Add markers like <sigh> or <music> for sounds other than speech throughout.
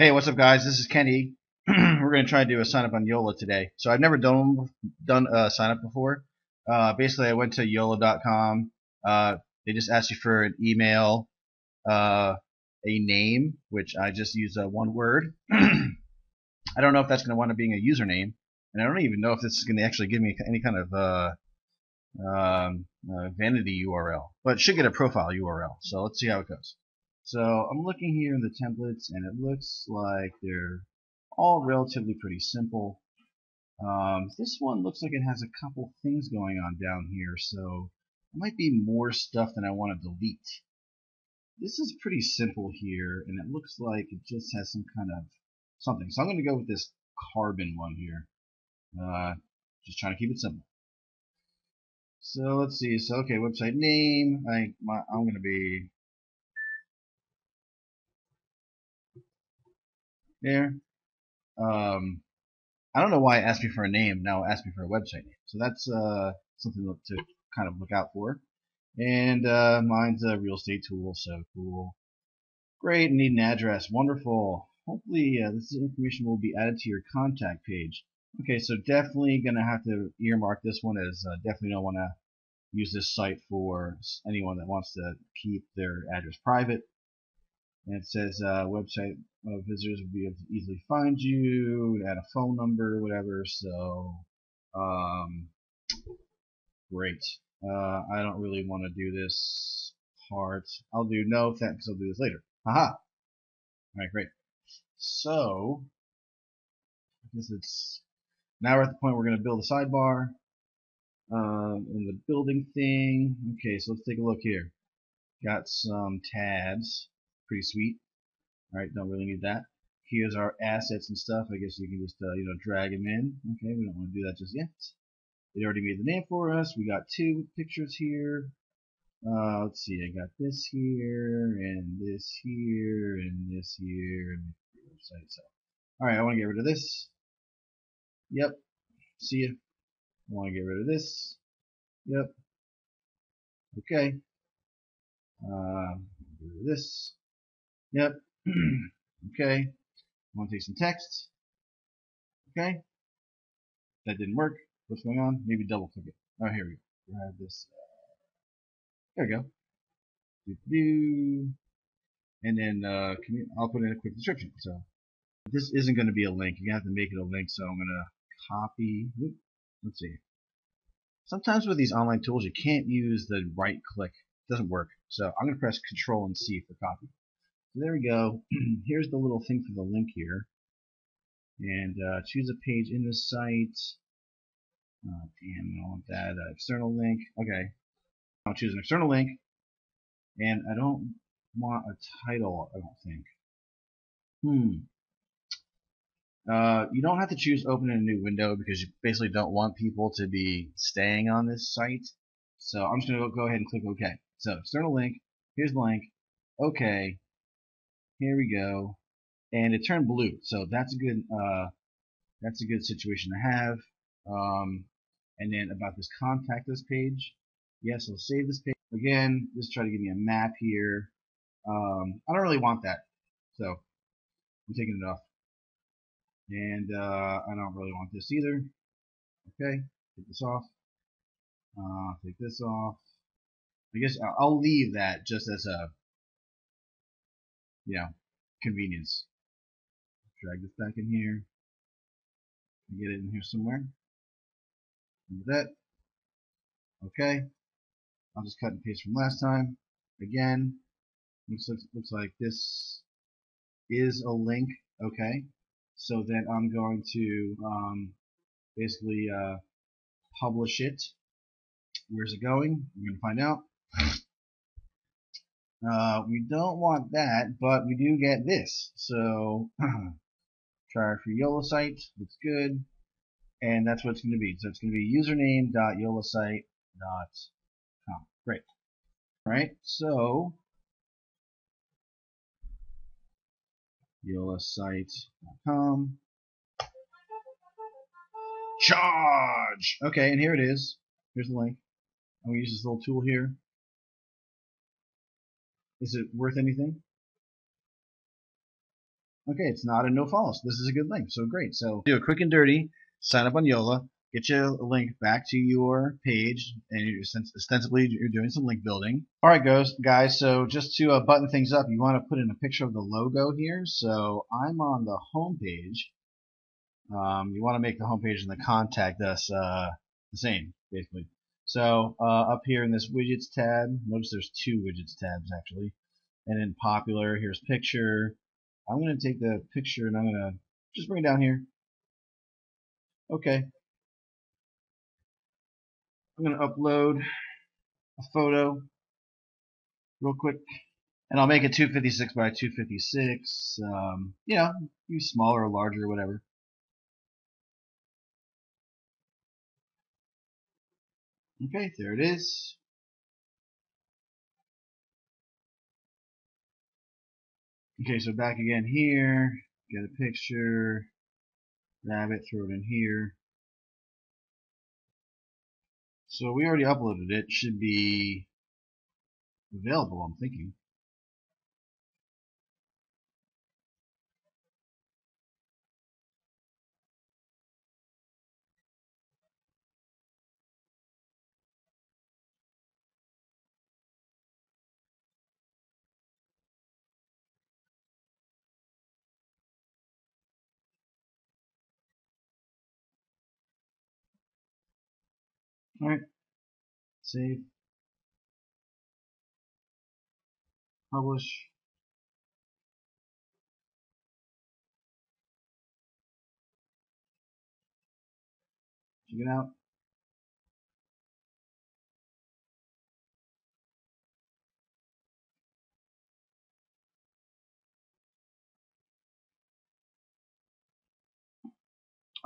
Hey, what's up, guys? This is Kenny. <clears throat> We're going to try to do a sign up on Yola today. So I've never done done a sign up before. Uh, basically, I went to yola.com. Uh, they just ask you for an email, uh, a name, which I just use uh, one word. <clears throat> I don't know if that's going to wind up being a username, and I don't even know if this is going to actually give me any kind of uh, um, uh, vanity URL, but it should get a profile URL. So let's see how it goes. So I'm looking here in the templates and it looks like they're all relatively pretty simple. Um, this one looks like it has a couple things going on down here so it might be more stuff than I want to delete. This is pretty simple here and it looks like it just has some kind of something. So I'm going to go with this carbon one here. Uh, just trying to keep it simple. So let's see. So okay, website name. I my, I'm going to be there. Um, I don't know why it asked me for a name. Now it asked me for a website name. So that's uh, something to kind of look out for. And uh, mine's a real estate tool, so cool. Great, need an address. Wonderful. Hopefully uh, this information will be added to your contact page. Okay, so definitely going to have to earmark this one as uh, definitely don't want to use this site for anyone that wants to keep their address private. And it says uh, website uh, visitors will be able to easily find you, add a phone number, whatever. So, um, great. Uh, I don't really want to do this part. I'll do no thanks. I'll do this later. Haha. All right, great. So, I guess it's now we're at the point we're going to build a sidebar. Um, in the building thing. Okay, so let's take a look here. Got some tabs pretty sweet. Alright, don't really need that. Here's our assets and stuff. I guess you can just, uh, you know, drag them in. Okay, we don't want to do that just yet. They already made the name for us. We got two pictures here. Uh, let's see, I got this here, and this here, and this here, and website. So, alright, I want to get rid of this. Yep. See ya. I want to get rid of this. Yep. Okay. Uh, this. Yep. <clears throat> okay. Want to take some text. Okay. That didn't work. What's going on? Maybe double click it. Oh, here we go. Grab this. There we go. Do do. And then uh, I'll put in a quick description. So this isn't going to be a link. You have to make it a link. So I'm going to copy. Let's see. Sometimes with these online tools, you can't use the right click. It doesn't work. So I'm going to press Control and C for copy. So there we go. <clears throat> Here's the little thing for the link here. And uh, choose a page in the site. Oh, damn, I don't want that. Uh, external link. Okay. I'll choose an external link. And I don't want a title, I don't think. Hmm. Uh, you don't have to choose open in a new window because you basically don't want people to be staying on this site. So I'm just going to go ahead and click OK. So external link. Here's the link. OK. Here we go. And it turned blue. So that's a good uh, that's a good situation to have. Um, and then about this contact us page. Yes, I'll save this page. Again, just try to give me a map here. Um, I don't really want that. So I'm taking it off. And uh, I don't really want this either. Okay, take this off. Uh, take this off. I guess I'll leave that just as a, know, convenience. Drag this back in here. Get it in here somewhere. That. Okay. I'll just cut and paste from last time. Again, looks, looks, looks like this is a link. Okay. So then I'm going to um, basically uh, publish it. Where's it going? We're going to find out. Uh, we don't want that, but we do get this. So <clears throat> try our free YOLA site. Looks good. And that's what it's going to be. So it's going to be username.yolasite.com. Great. Right. So yolasite.com. Charge! Okay, and here it is. Here's the link. I'm going to use this little tool here. Is it worth anything? Okay, it's not a no. So this is a good link. So great. So do a quick and dirty. Sign up on Yola. Get you a link back to your page, and you're ostensibly you're doing some link building. All right, guys. Guys, so just to uh, button things up, you want to put in a picture of the logo here. So I'm on the home page. Um, you want to make the home page and the contact us uh, the same, basically. So uh, up here in this widgets tab, notice there's two widgets tabs actually. And in popular, here's picture. I'm going to take the picture and I'm going to just bring it down here. Okay. I'm going to upload a photo real quick. And I'll make it 256 by 256. Um, you know, smaller or larger or whatever. Okay, there it is. Okay, so back again here, get a picture, grab it, throw it in here. So we already uploaded it, should be available, I'm thinking. Alright. Save. Publish. Check it out.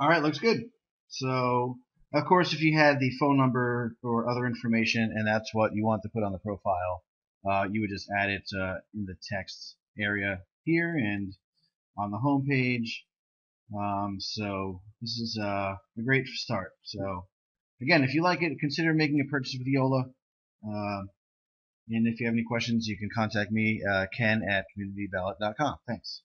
Alright, looks good. So of course, if you had the phone number or other information and that's what you want to put on the profile, uh, you would just add it uh, in the text area here and on the home page. Um, so this is uh, a great start. So again, if you like it, consider making a purchase with Yola. Uh, and if you have any questions, you can contact me, uh, ken at communityballot.com. Thanks.